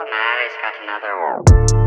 Up he's got another. one.